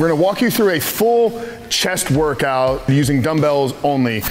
We're gonna walk you through a full chest workout using dumbbells only.